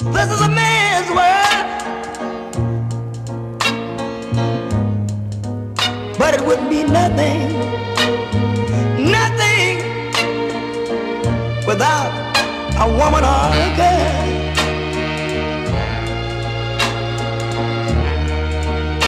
This is a man's world. But it would be nothing, nothing without a woman or a girl.